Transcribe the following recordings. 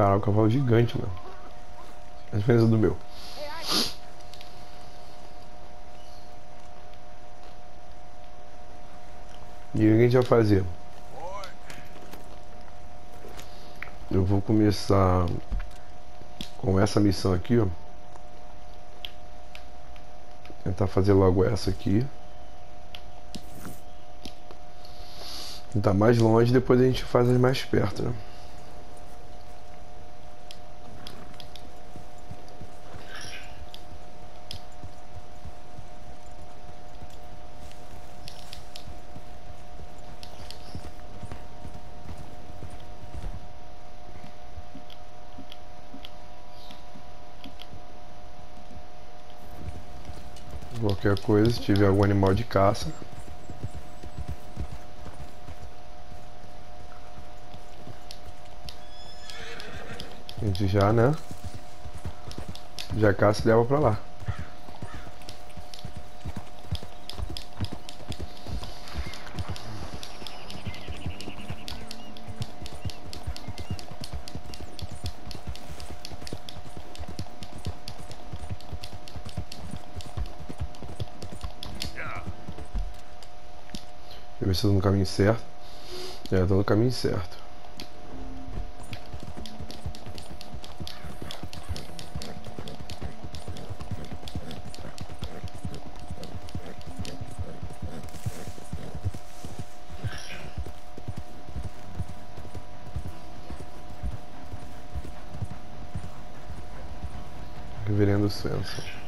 Caralho, um cavalo gigante, mano. A diferença do meu. E o que a gente vai fazer? Eu vou começar com essa missão aqui, ó. Tentar fazer logo essa aqui. Tentar mais longe, depois a gente faz as mais perto, né? Qualquer coisa, se tiver algum animal de caça. A gente já, né? Já caça e leva pra lá. estou no caminho certo. É, estou no caminho certo. Reverendo Svensson.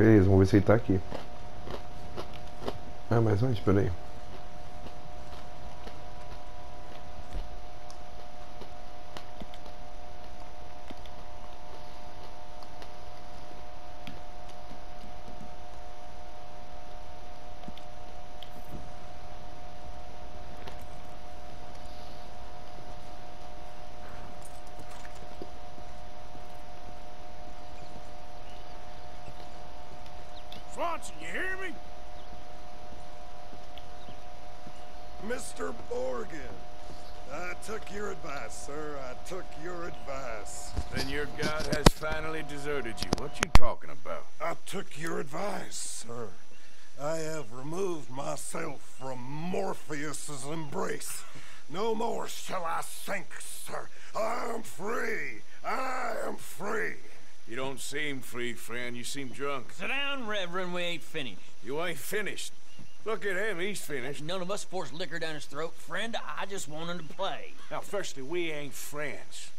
Beleza, vamos ver se ele tá aqui. Ah, mas antes, peraí. Swanson, you hear me? Mr. Morgan, I took your advice, sir. I took your advice. Then your God has finally deserted you. What you talking about? I took your advice, sir. I have removed myself from Morpheus's embrace. No more shall I sink, sir. I am free. I am free. You don't seem free, friend. You seem drunk. Sit down, Reverend. We ain't finished. You ain't finished. Look at him. He's finished. None of us forced liquor down his throat. Friend, I just want him to play. Now, firstly, we ain't friends.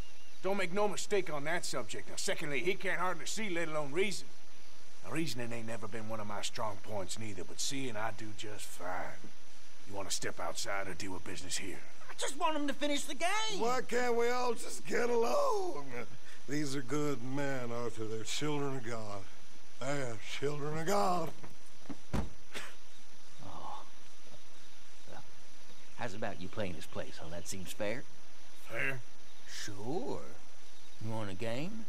Don't make no mistake on that subject. Now, secondly, he can't hardly see, let alone reason. Now, reasoning ain't never been one of my strong points neither, but seeing I do just fine. You want to step outside or deal with business here? I just want him to finish the game. Why can't we all just get along? These are good men, Arthur. They're children of God. They're children of God. Oh, How's about you playing this place, huh? That seems fair. Fair? Sure. You want a game?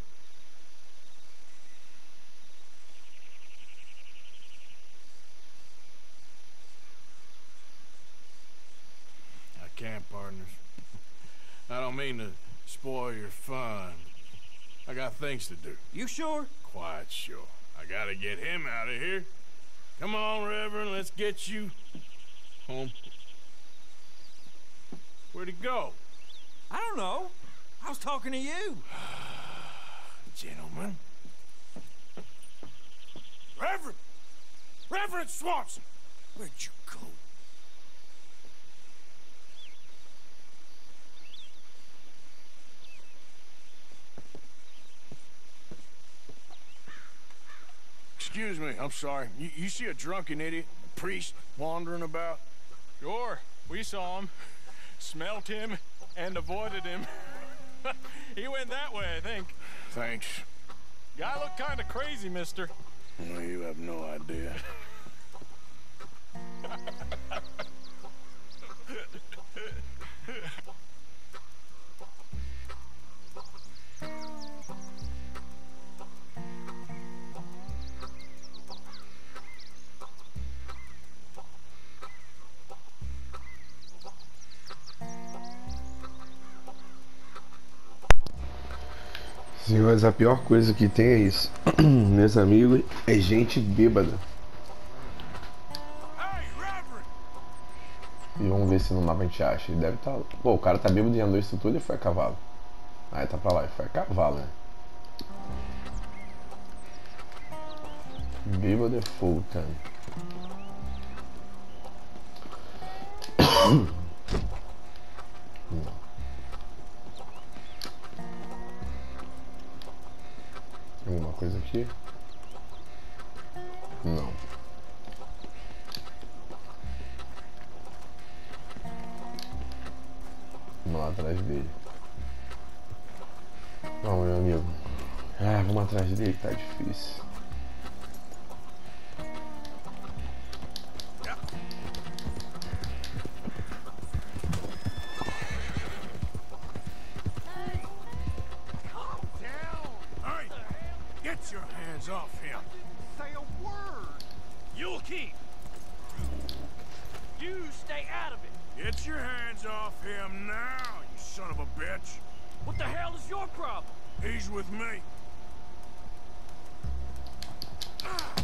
I can't, partners. I don't mean to spoil your fun. I got things to do. You sure? Quite sure. I gotta get him out of here. Come on, Reverend, let's get you home. Where'd he go? I don't know. I was talking to you. Gentlemen. Reverend! Reverend Swanson! Where'd you go? Excuse me, I'm sorry. You, you see a drunken idiot, a priest, wandering about? Sure, we saw him, smelt him, and avoided him. he went that way, I think. Thanks. Guy looked kind of crazy, mister. Well, you have no idea. Senhores, a pior coisa que tem é isso. Meus amigos, é gente bêbada. E vamos ver se no mapa a gente acha. Ele deve estar. Pô, o cara tá bêbado e andou isso tudo e foi a cavalo. Aí tá pra lá, foi a cavalo, né? Bêbado é fogo, cara. Alguma coisa aqui? Não. Vamos lá atrás dele. Não, meu amigo. Ah, vamos atrás dele tá difícil. Get your hands off him now, you son of a bitch! What the hell is your problem? He's with me. You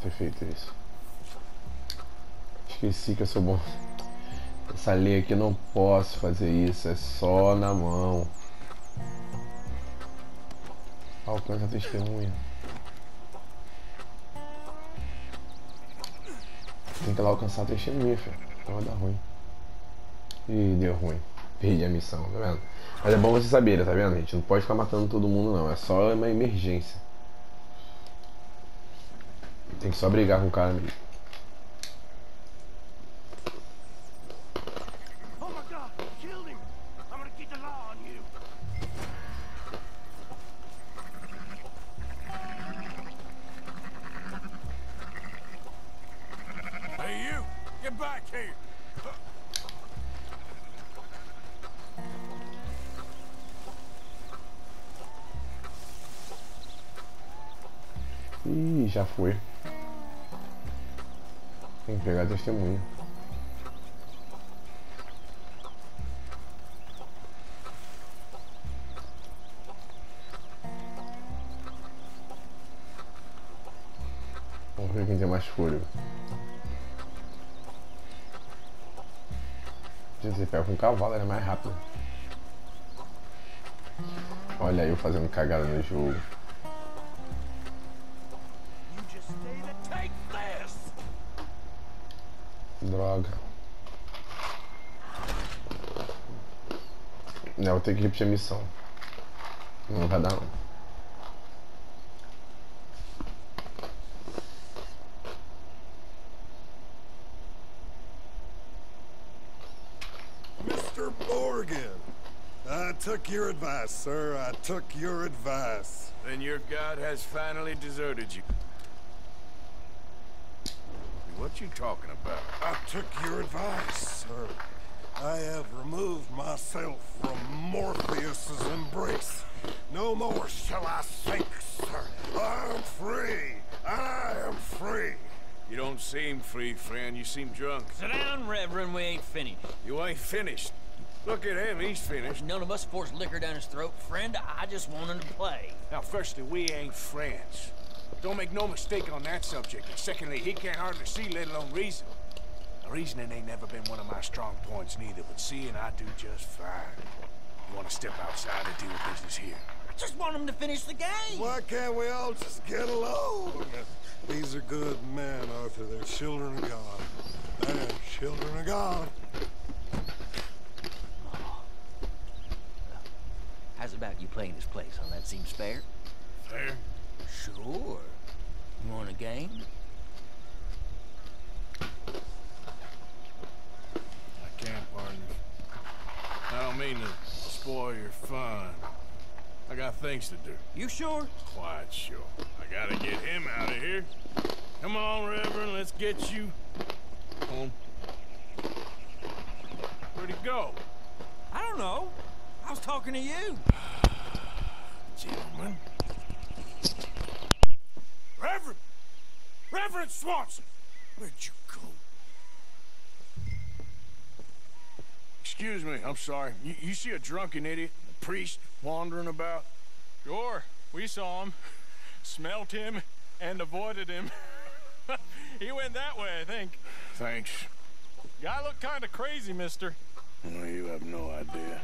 ter feito isso. Esqueci que eu sou bom. Essa lei aqui não posso fazer isso, é só na mão. Alcança a testemunha. Tem que lá alcançar a testemunha, filho. Não vai dar ruim. Ih, deu ruim. Perdi a missão, tá vendo? Mas é bom você saber, tá vendo? Gente não pode ficar matando todo mundo, não. É só uma emergência. Tem que só brigar com o cara mesmo. Oh my pegar a testemunha. Vamos ver quem tem mais fôlego. Se você pega com um cavalo, ele é mais rápido. Olha eu fazendo cagada no jogo. Droga. Não, vou ter que repetir a missão. Não vai dar não. took your advice, sir. I took your advice. Then your god has finally deserted you. What you talking about? I took your advice, sir. I have removed myself from Morpheus's embrace. No more shall I sink, sir. I am free. I am free. You don't seem free, friend. You seem drunk. Sit down, Reverend. We ain't finished. You ain't finished. Look at him. He's finished. None of us forced liquor down his throat. Friend, I just wanted to play. Now, firstly, we ain't friends. Don't make no mistake on that subject. And secondly, he can't hardly see, let alone reason. Now, reasoning ain't never been one of my strong points neither, but seeing I do just fine. You want to step outside and deal with business here? I just want him to finish the game. Why can't we all just get along? These are good men, Arthur. They're children of God. They're children of God. How's about you playing this place, huh? That seems fair? Fair? Sure. You want a game? I can't, partner. I don't mean to spoil your fun. I got things to do. You sure? Quite sure. I gotta get him out of here. Come on, Reverend, let's get you home. Where'd he go? I don't know. I was talking to you. Gentlemen. Reverend! Reverend Swanson! Where'd you go? Excuse me, I'm sorry. You, you see a drunken idiot, a priest, wandering about? Sure, we saw him, smelt him, and avoided him. he went that way, I think. Thanks. Guy looked kind of crazy, mister. No, you have no idea.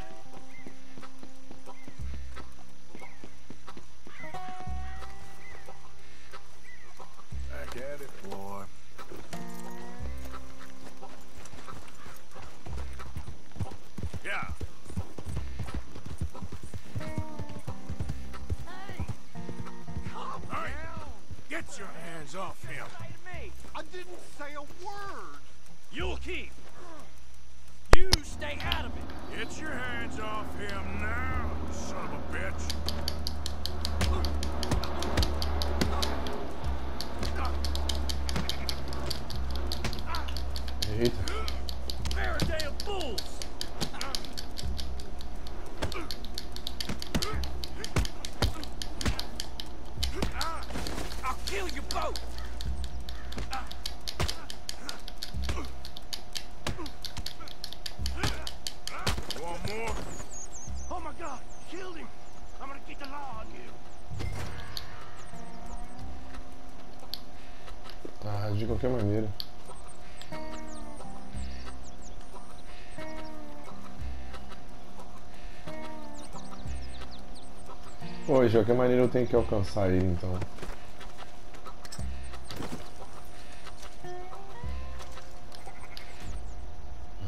Pô, de qualquer maneira eu tenho que alcançar ele então.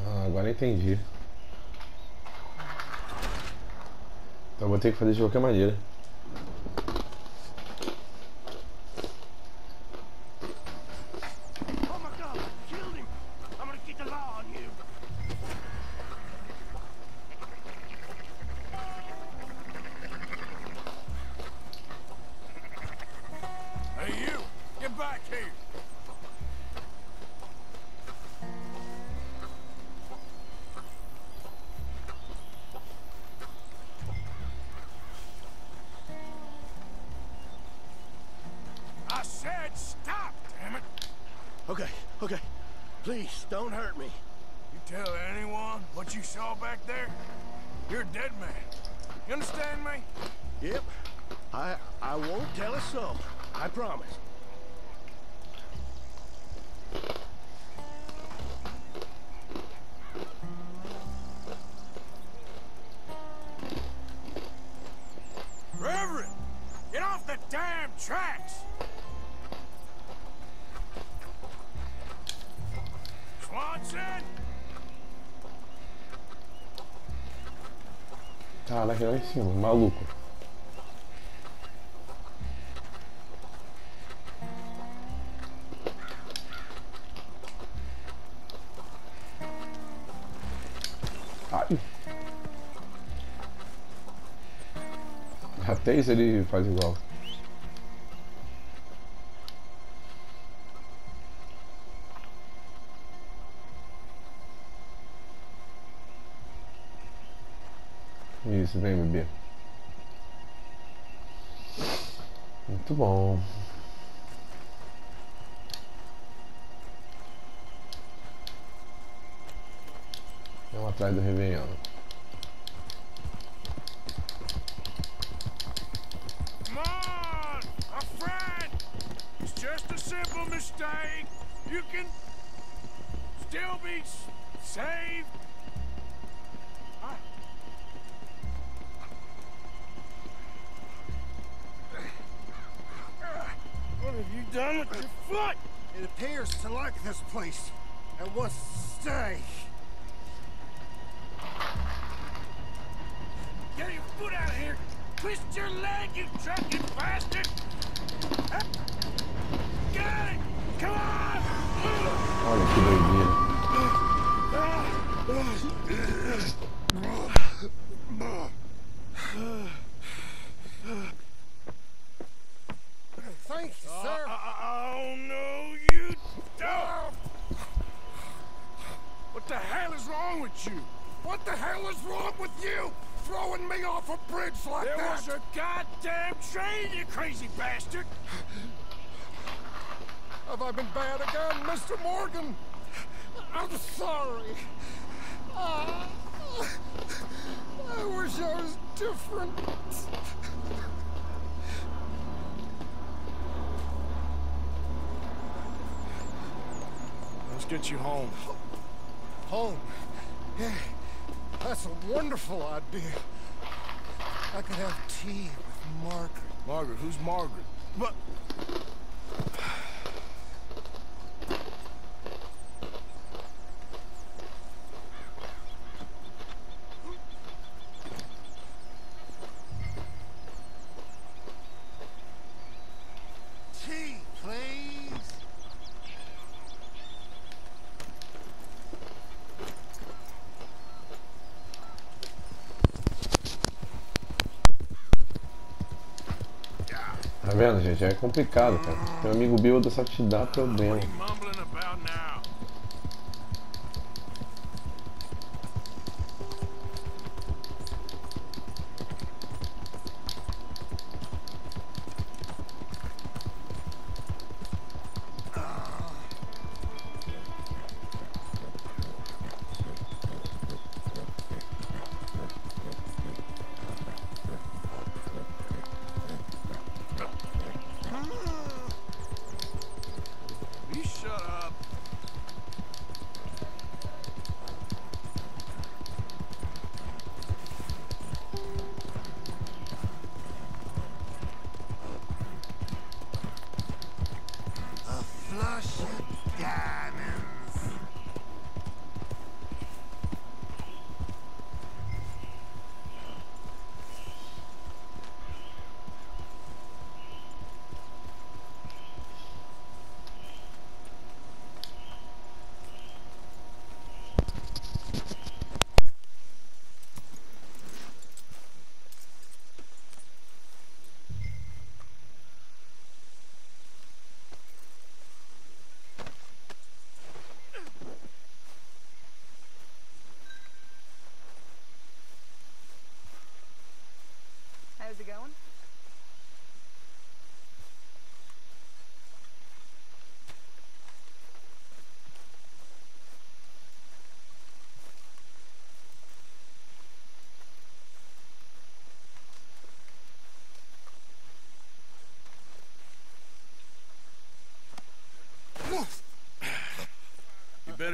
Ah, agora entendi. Então eu vou ter que fazer de qualquer maneira. Okay, okay. Please, don't hurt me. You tell anyone what you saw back there? You're a dead man. You understand me? Yep. I I won't tell a soul. I promise. Caraca, lá em cima, maluco. Ai. Até isso ele faz igual. Muito bom. Vamos atrás do Réveillon. Come on, friend. It's just a simple mistake. You can still be saved. Have you done with your foot? It appears to like this place and wants to stay. Get your foot out of here! Twist your leg, you drunken bastard! Ah! Get it! Come on! Olha que doideira. Thank you, sir. Oh no, you don't! What the hell is wrong with you? What the hell is wrong with you? Throwing me off a bridge like There that? was a goddamn train, you crazy bastard! Have I been bad again, Mr. Morgan? I'm sorry. Ah, I wish I was different. Get you home. Home. Yeah, that's a wonderful idea. I could have tea with Margaret. Margaret, who's Margaret? But vendo, gente? É complicado, cara. Meu amigo Bildo só te dá problema.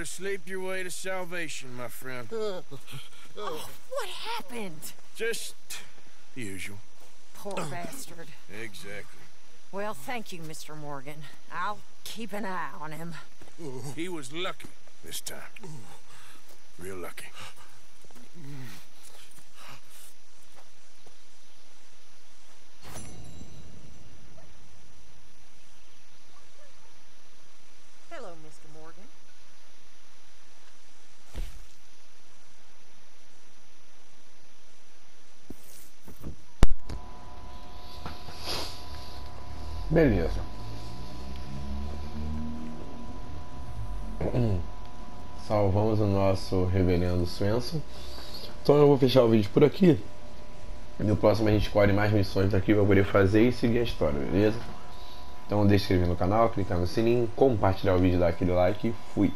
Better sleep your way to salvation, my friend. What happened? Just the usual. Poor bastard. Exactly. Well, thank you, Mr. Morgan. I'll keep an eye on him. He was lucky this time. Real lucky. Beleza. Salvamos o nosso reverendo Swenson. Então eu vou fechar o vídeo por aqui. No próximo a gente escolhe mais missões aqui para poder fazer e seguir a história, beleza? Então deixa inscrever no canal, clicar no sininho, compartilhar o vídeo, dar aquele like e fui!